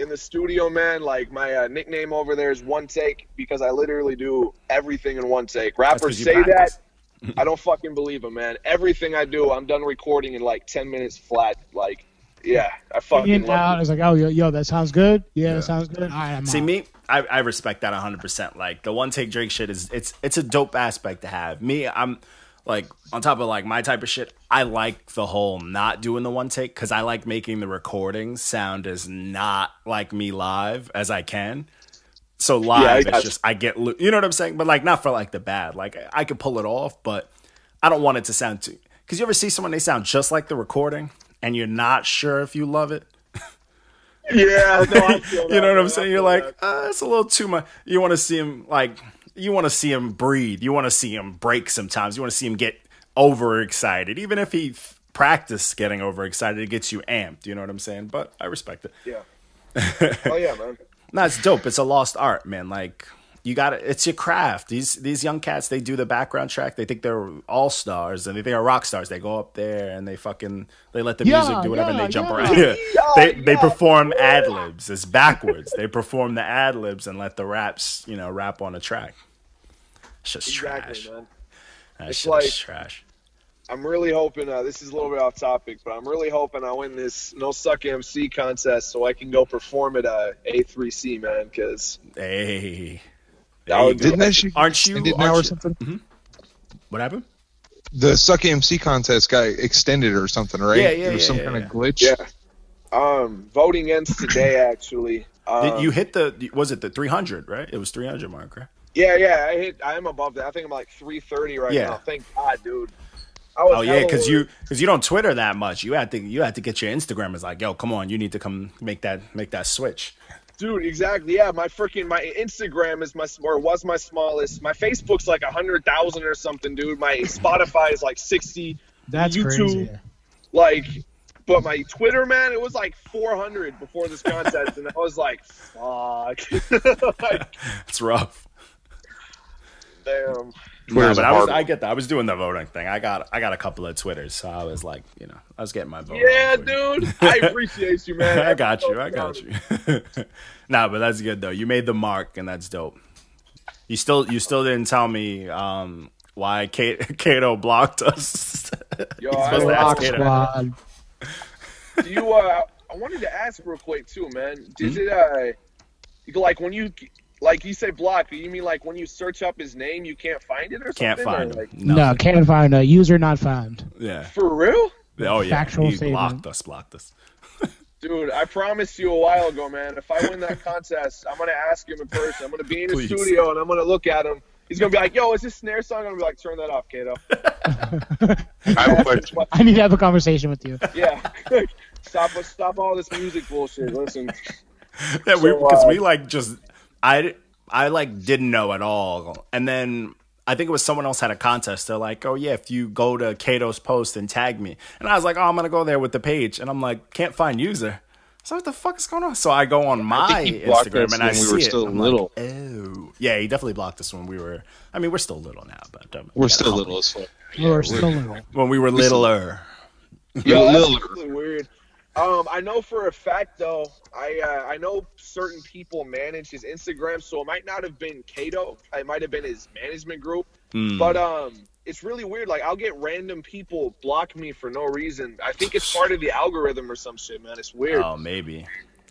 In the studio, man, like my uh, nickname over there is One Take because I literally do everything in one take. Rappers say practice. that. I don't fucking believe them, man. Everything I do, I'm done recording in like 10 minutes flat. Like, yeah, I fucking In, love out, it. it's like, oh, yo, yo, that sounds good. Yeah, that sounds good. All right, I'm See out. me, I, I respect that 100. percent Like the one take Drake shit is it's it's a dope aspect to have. Me, I'm like on top of like my type of shit. I like the whole not doing the one take because I like making the recordings sound as not like me live as I can. So live, I it's just I get lo- you know what I'm saying, but like not for like the bad. Like I could pull it off, but I don't want it to sound too. Because you ever see someone they sound just like the recording, and you're not sure if you love it. Yeah, no, I feel that, you know what. I'm I saying? You're like, uh, it's a little too much. You want to see him like, you want to see him breathe. You want to see him break sometimes. You want to see him get overexcited, even if he f- practice getting overexcited. It gets you amped. You know what I'm saying? But I respect it. yeah. oh, yeah, man. No, it's dope. It's a lost art, man. Like you got it. It's your craft. These these young cats, they do the background track. They think they're all stars and they think they're rock stars. They go up there and they fucking they let the Yeah, music do whatever and they jump yeah. around. Yeah. They they perform ad libs. It's backwards. they perform the ad libs and let the raps, you know, rap on the track. It's just Exactly, trash. man. That It's shit like- is trash. I'm really hoping, uh, this is a little bit off topic, but I'm really hoping I win this No Suck MC contest so I can go perform at uh, A3C, man, because Hey. That There you would Didn't that shit Aren't you- extended now aren't or you- something? What happened? The Suck MC contest got extended or something, right? Yeah, yeah, There was yeah, some yeah, kind yeah. of glitch. Yeah. Um, voting ends today, actually. Um, Did you hit the was it the 300, right? It was 300 mark, right? Yeah, yeah. I hit. I am above that. I think I'm like 330 right Yeah. now. Thank God, dude. Oh yeah, because you because you don't Twitter that much. You had to you had to get your Instagram. Is like, yo, come on, you need to come make that make that switch. Dude. Exactly. Yeah, my freaking my Instagram is my or was my smallest. My Facebook's like a hundred thousand or something, dude. My Spotify is like 60. That's YouTube, crazy. Like, but my Twitter, man, it was like 400 before this contest, and I was like, fuck. like, It's rough. damn. Twitter's but I was, I get that. I was doing the voting thing. I got I got a couple of Twitters, so I was like, you know, I was getting my vote. Yeah, on for you. dude. I appreciate you, man. I got you. I got you. nah, but that's good though. You made the mark, and that's dope. You still you still didn't tell me um, why Kate, Kato blocked us. Yo, I supposed to don't- Rock Kato. Squad. Do you uh I wanted to ask real quick too, man. Did it uh you- like when you like you say block, do you mean like when you search up his name you can't find it or something? Can't find or, him. Like, No, Nothing. can't find a user not found. Yeah. for real? Oh yeah. Factual he statement. blocked us. Blocked us. Dude, I promised you a while ago, man. If I win that contest, I'm gonna ask him in person. I'm gonna be in his Please. studio and I'm gonna look at him. He's gonna be like, "Yo, is this snare song?" I'm gonna be like, "Turn that off, Kato." I have. I need to have a conversation with you. Yeah. stop stop all this music bullshit. Listen. Yeah, we So, because uh, we like just I I like didn't know at all, and then I think it was someone else had a contest. They're like, oh yeah, if you go to Kato's post and tag me, and I was like, oh, I'm gonna go there with the page, and I'm like, can't find user. So what the fuck is going on? So I go on my Instagram and I when we see were it. still I'm little. Like, oh, yeah, he definitely blocked us when we were. I mean, we're still little now, but um, We're yeah, still little as fuck. We're still little. when we were littler. Yo, that's Little. really weird. Um, I know for a fact though. I uh, I know certain people manage his Instagram, so it might not have been Kato. It might have been his management group. Hmm. But um, it's really weird. Like I'll get random people block me for no reason. I think it's part of the algorithm or some shit, man. It's weird. Oh, maybe.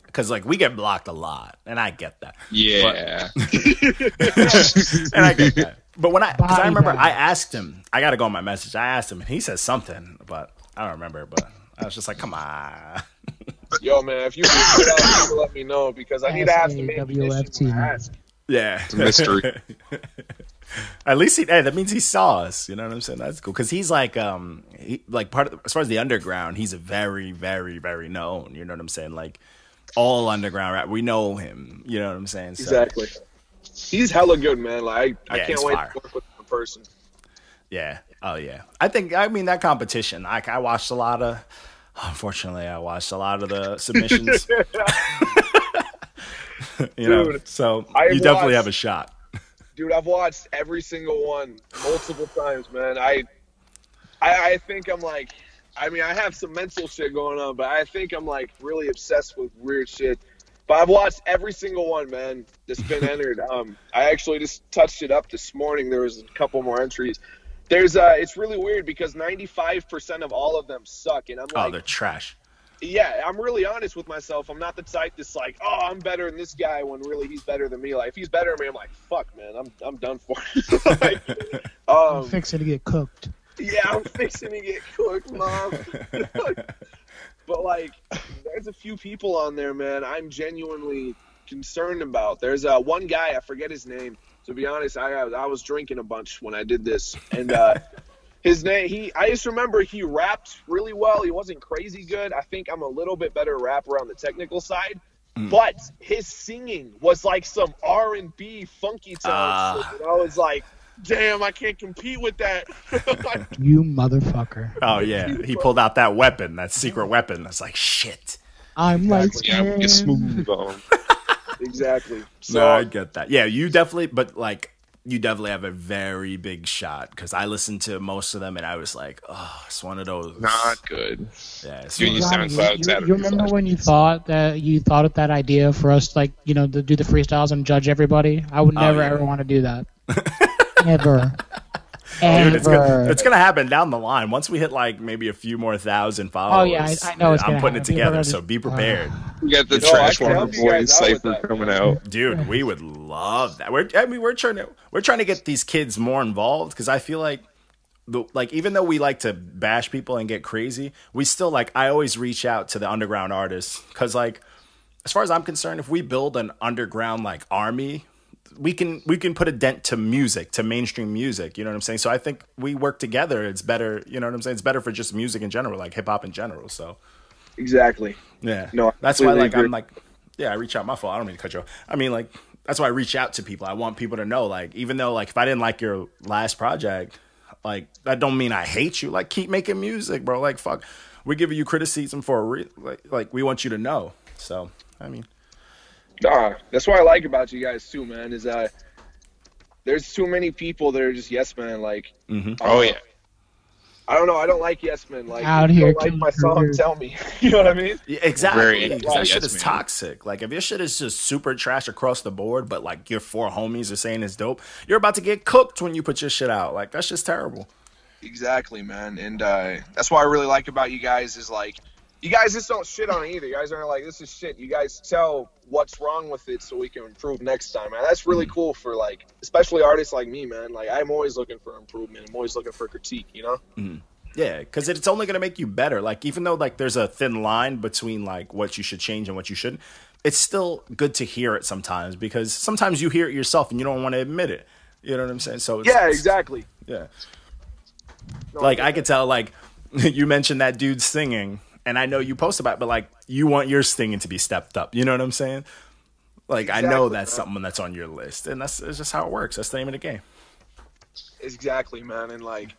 Because like we get blocked a lot, and I get that. Yeah. and I get that. But when I, because I remember. I asked him, I got to go on my message. I asked him, and he said something, but I don't remember. But I was just like, come on. Yo, man, if you figure it out, you let me know because I need to ask the main S-A-W-F-T. condition when I ask. Yeah. It's a mystery. At least he, hey, that means he saw us. You know what I'm saying? That's cool. Because he's like, um, he, like part of, as far as the underground, he's a very, very, very known. You know what I'm saying? Like all underground rap, we know him. You know what I'm saying? So, Exactly. He's hella good, man. Like I, I can't wait fire. to work with him in person. Yeah. Oh yeah. I think I mean that competition. I I watched a lot of. Unfortunately, I watched a lot of the submissions. you know, so I you definitely watched- have a shot. Dude, I've watched every single one multiple times, man. I, I, I think I'm like, I mean, I have some mental shit going on, but I think I'm like really obsessed with weird shit. But I've watched every single one, man, that's been entered. Um, I actually just touched it up this morning. There was a couple more entries. There's, uh, it's really weird because 95% of all of them suck, and I'm like, Oh, like, they're trash. yeah, I'm really honest with myself. I'm not the type that's like, oh, I'm better than this guy when really he's better than me. Like, if he's better than me, I'm like, fuck, man, I'm I'm done for. like, I'm um, fixing to get cooked. yeah, I'm fixing to get cooked, mom. but like, there's a few people on there, man. I'm genuinely concerned about. There's uh, one guy, I forget his name. To be honest, I I was drinking a bunch when I did this, and uh, his name he I just remember he rapped really well. He wasn't crazy good. I think I'm a little bit better rapper on the technical side. But his singing was like some R and B funky tone. Shit, and I was like, "Damn, I can't compete with that." You motherfucker. Oh yeah, he pulled out that weapon, that secret weapon. It's like shit. I'm like, Yeah, smooth on. Exactly. So No, I get that. Yeah, you definitely, but like you definitely have a very big shot because I listened to most of them and I was like, oh, it's one of those. Not good. Yeah, it's Doing one your of- Johnny, SoundCloud you, you remember when you thought that you thought of that idea for us, like you know, to do the freestyles and judge everybody? I would Oh, never yeah. ever want to do that. Ever. Dude, it's gonna, it's gonna happen down the line. Once we hit like maybe a few more thousand followers. Oh, yeah, I- I know it's I'm putting it happen. People together, are so be prepared, We got the Yo, Trash can help Farmer you guys Boys cipher coming out. dude. We would love that. We're, I mean, we're trying to we're trying to get these kids more involved because I feel like. The, like even though we like to bash people and get crazy, we still like I always reach out to the underground artists because like as far as I'm concerned, if we build an underground like army, we can we can put a dent to music, to mainstream music. You know what I'm saying? So I think we work together. It's better. You know what I'm saying? It's better for just music in general, like hip hop in general. So exactly. yeah, No, I that's why like I'm like yeah, I reach out. My fault. I don't mean to cut you off. I mean like that's why I reach out to people. I want people to know like even though like if I didn't like your last project, like that don't mean I hate you. Like keep making music, bro. Like fuck, we're giving you criticism for a re- like like we want you to know. So I mean. Nah, that's what I like about you guys too, man. Is that there's too many people that are just yes man. Like, Mhm. Oh yeah. I don't know. I don't like yes men. Like, Out if you here don't like my song. careers. Tell me. you know what I mean? Yeah, exactly. Very 'cause that shit yes, is man. toxic. Like if your shit is just super trash across the board, but like your four homies are saying it's dope, you're about to get cooked when you put your shit out. Like that's just terrible. Exactly, man. And uh, that's what I really like about you guys is like, you guys just don't shit on it either. You guys aren't like, this is shit. You guys tell what's wrong with it so we can improve next time, man. That's really cool for like, especially artists like me, man. Like, I'm always looking for improvement. I'm always looking for critique, you know? Hmm. Yeah, because it's only gonna make you better. Like even though like there's a thin line between like what you should change and what you shouldn't, it's still good to hear it sometimes because sometimes you hear it yourself and you don't want to admit it. You know what I'm saying? So it's, Yeah, exactly. Yeah. like I could tell, like you mentioned that dude singing, and I know you post about, it, but like you want your stinging to be stepped up. You know what I'm saying? Like I know that's bro. something that's on your list, and that's, that's just how it works. That's the name of the game. Exactly, man. And like,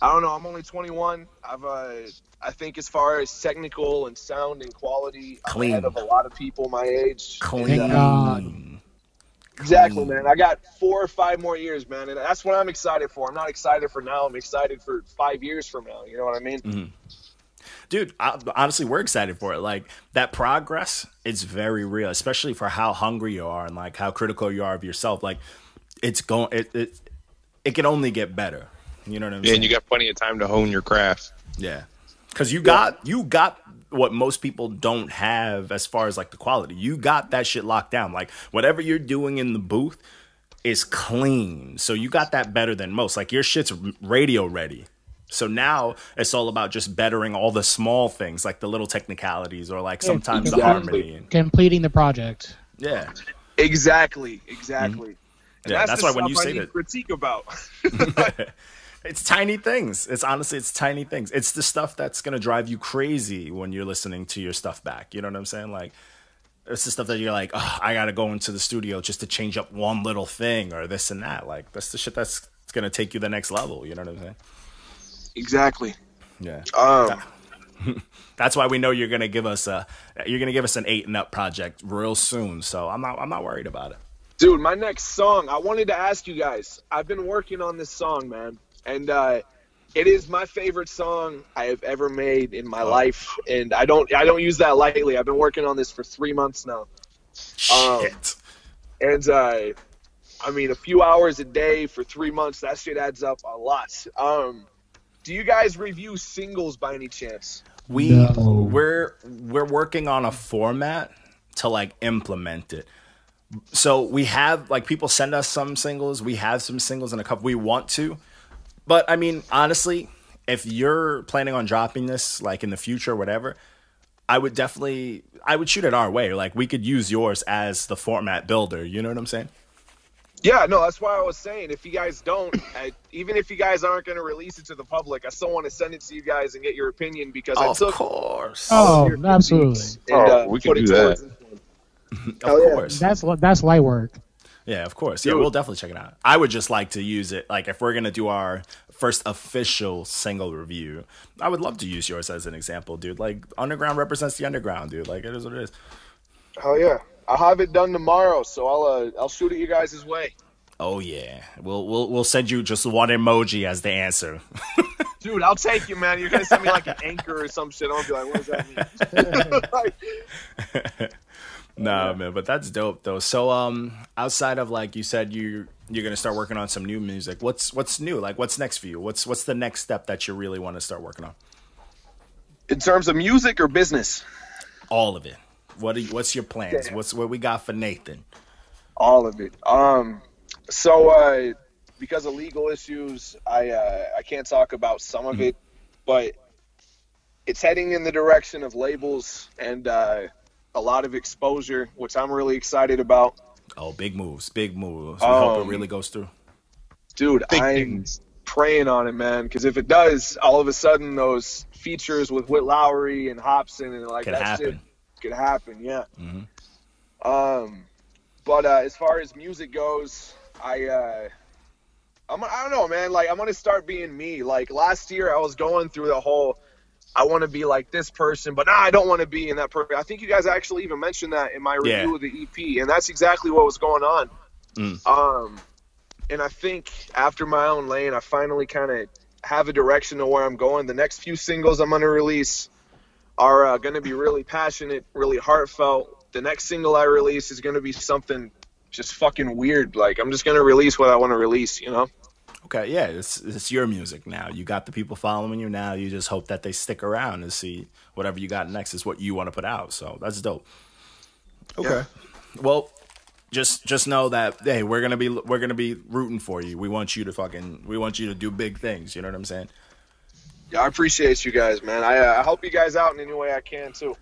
I don't know. I'm only 21. I've, uh, I think as far as technical and sound and quality, I'm Clean. ahead of a lot of people my age. Clean. And, uh, exactly, man. I got four or five more years, man, and that's what I'm excited for. I'm not excited for now. I'm excited for five years from now. You know what I mean? Mm-hmm. Dude I, honestly we're excited for it. Like that progress is very real especially for how hungry you are and like how critical you are of yourself. Like it's going it it, it can only get better. You know what i'm Yeah, saying? and you got plenty of time to hone your craft. yeah. Because you got you got what most people don't have as far as like the quality. You got that shit locked down. Like whatever you're doing in the booth is clean. So you got that better than most. Like your shit's radio ready so now it's all about just bettering all the small things like the little technicalities or like sometimes the exactly. harmony and Completing the project. yeah Exactly, exactly. Mm-hmm. Yeah, that's the why when you I say that- critique about. it's tiny things it's honestly it's tiny things it's the stuff that's gonna drive you crazy when you're listening to your stuff back you know what i'm saying like it's the stuff that you're like oh, i gotta go into the studio just to change up one little thing or this and that like that's the shit that's gonna take you the next level you know what i'm saying exactly. yeah Um, that's why we know you're gonna give us a you're gonna give us an eight and up project real soon so i'm not i'm not worried about it Dude, my next song, I wanted to ask you guys. I've been working on this song, man. And uh it is my favorite song I have ever made in my life, and I don't I don't use that lightly. I've been working on this for 3 months now. Um, shit And uh I mean, a few hours a day for 3 months, that shit adds up a lot. Um do you guys review singles by any chance? we No. we're we're working on a format to like implement it. So we have like people send us some singles. We have some singles in a couple we want to. But i mean honestly if you're planning on dropping this like in the future or whatever i would definitely i would shoot it our way. Like we could use yours as the format builder. You know what i'm saying Yeah, no, that's why I was saying if you guys don't, I, even if you guys aren't going to release it to the public, I still want to send it to you guys and get your opinion because I of took course Oh, your absolutely. and, Oh, uh, we can do that. towards this one. of hell yeah. course That's that's light work. Yeah, of course. Yeah, Dude. we'll definitely check it out. I would just like to use it. Like, if we're gonna do our first official single review, I would love to use yours as an example, dude. Like, underground represents the underground, dude. Like, it is what it is. Hell yeah, I'll have it done tomorrow, so I'll uh, I'll shoot it you guys' way. Oh yeah, we'll we'll we'll send you just one emoji as the answer. Dude, I'll take you, man. You're gonna send me like an anchor or some shit. I'll be like, what does that mean? Like, nah, man, but that's dope though. So, um, outside of like you said, you you're gonna start working on some new music. What's what's new? Like, what's next for you? What's what's the next step that you really want to start working on? in terms of music or business, All of it. What are you, what's your plans? Damn. What's what we got for Nathan? all of it. Um, so uh, because of legal issues, I uh, I can't talk about some of it, but it's heading in the direction of labels and uh, a lot of exposure, which I'm really excited about. Oh, big moves, big moves. We hope it Um, really goes through. Dude, Big I'm things. praying on it, man. Because if it does, all of a sudden those features with Witt Lowry and Hopsin and like Could that happen. shit could happen. Yeah. Mhm. Um, but uh, as far as music goes, I uh, I'm I don't know, man. Like I'm gonna start being me. Like last year, I was going through the whole. I want to be like this person, but nah, I don't want to be in that person. I think you guys actually even mentioned that in my review Yeah. of the EP, and that's exactly what was going on. Mm. Um, and I think after my own lane, I finally kind of have a direction of where I'm going. The next few singles I'm gonna release are uh, gonna be really passionate, really heartfelt. The next single I release is gonna be something just fucking weird. Like I'm just gonna release what I want to release, you know? Okay, yeah, it's it's your music now. You got the people following you now. You just hope that they stick around and see whatever you got next is what you want to put out. So that's dope. Okay. Well, just just know that hey, we're gonna be we're gonna be rooting for you. We want you to fucking we want you to do big things. You know what I'm saying? Yeah, I appreciate you guys, man. I, uh, I help you guys out in any way I can too.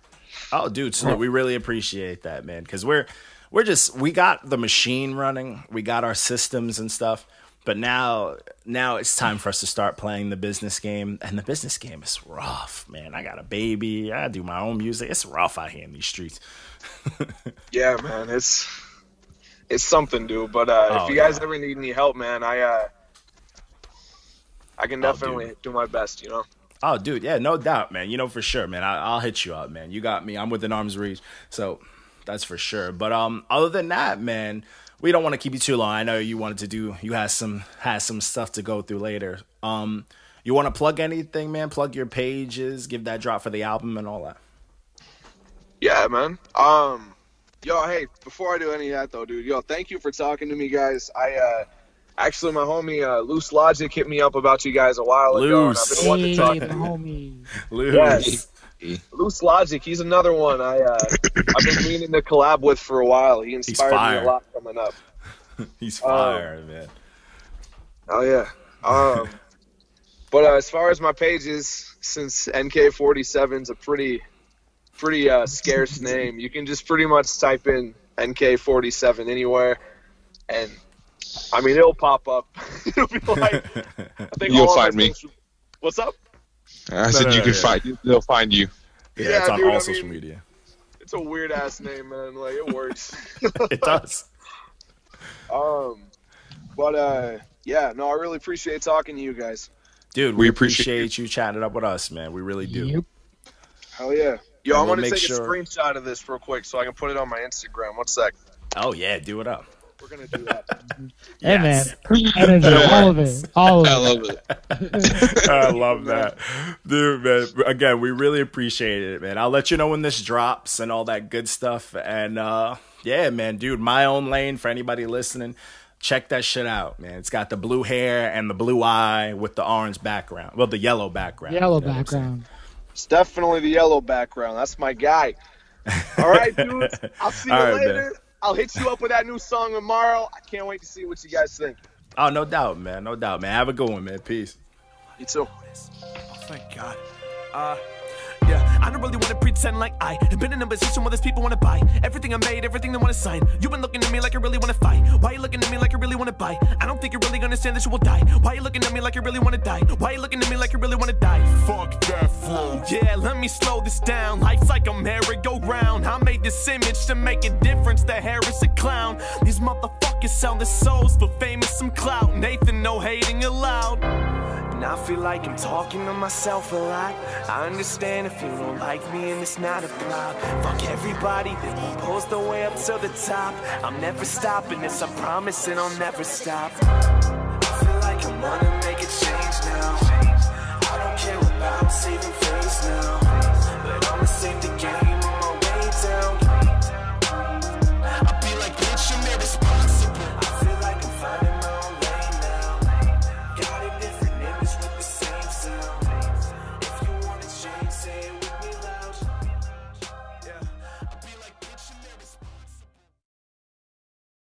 Oh, dude, so we really appreciate that, man, because we're we're just we got the machine running, we got our systems and stuff, but now now it's time for us to start playing the business game, and the business game is rough, man. I got a baby. I do my own music. It's rough out here in these streets. Yeah, man, it's it's something, dude. But uh, Oh, if you guys yeah. ever need any help, man, I uh, I can Oh, definitely dude. do my best. You know. Oh, dude, yeah, no doubt, man. You know for sure, man. I, I'll hit you up, man. You got me. I'm within arm's reach, so that's for sure. But um, other than that, man, we don't want to keep you too long. I know you wanted to do. You had some had some stuff to go through later. Um, you want to plug anything, man? Plug your pages, give that drop for the album and all that. Yeah, man. Um, yo, hey, before I do any of that though, dude, yo, thank you for talking to me, guys. I uh, actually, my homie uh, Loose Logic hit me up about you guys a while ago, and I've Loose. been wanting to talk to you. homie. Lose. Yes. Loose Logic, he's another one I uh, I've been meaning to collab with for a while. He inspired me a lot coming up. He's Oh. fire, man. Oh yeah. Um, but uh, as far as my pages, since Enkay47's a pretty, pretty uh, scarce name, you can just pretty much type in Enkay47 anywhere, and I mean it'll pop up. it'll be like I think You'll all find me. social- What's up? I said no, you no, can yeah. find. They'll find you. Yeah, Yeah, it's on dude, all I social mean- media. It's a weird ass name, man. Like it works. It does. um, but uh, yeah, no, I really appreciate talking to you guys. Dude, we, We appreciate, appreciate you chatting it up with us, man. We really do. Yep. Hell yeah. Yo, And I we'll want to make take sure- a screenshot of this real quick so I can put it on my Instagram. One sec. Oh yeah, do it up. We're gonna do that. Hey Yes. man, energy, all of it, all I of it. I love it. I love that, dude. Man, again, we really appreciate it, man. I'll let you know when this drops and all that good stuff. And uh, yeah, man, dude, my own lane for anybody listening. Check that shit out, man. It's got the blue hair and the blue eye with the orange background. Well, the yellow background. Yellow You know what I'm saying? background. It's definitely the yellow background. That's my guy. All right, dude. I'll see you All right, later. I'll hit you up with that new song tomorrow. I can't wait to see what you guys think. Oh, no doubt, man. No doubt, man. Have a good one, man. Peace. You too. Oh, thank God. Uh, yeah, I don't really wanna pretend like I have been in a position where there's people wanna buy everything I made, everything they wanna sign. You've been looking at me like you really wanna fight. Why you looking at me like you really wanna buy? I don't think you really understand that you will die. Why you looking at me like you really wanna die? Why you looking at me like you really wanna die? Fuck that flow. Yeah, let me slow this down. Life's like a merry-go-round. I made this image to make a difference. The hair is a clown. These motherfuckers sell their souls for fame and some clout. Nathan, no hating allowed. And I feel like I'm talking to myself a lot. I understand if you don't like me and it's not a problem. Fuck everybody that post their way up to the top. I'm never stopping this, I promise, and I'll never stop. I feel like I wanna make a change now. I don't care about saving face now.